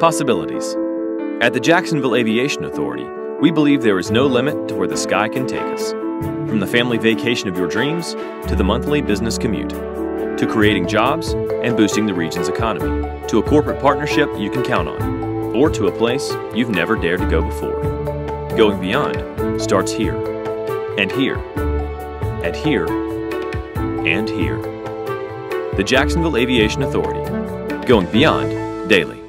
Possibilities. At the Jacksonville Aviation Authority, we believe there is no limit to where the sky can take us. From the family vacation of your dreams to the monthly business commute, to creating jobs and boosting the region's economy, to a corporate partnership you can count on, or to a place you've never dared to go before. Going beyond starts here, and here, and here, and here. The Jacksonville Aviation Authority, going beyond daily.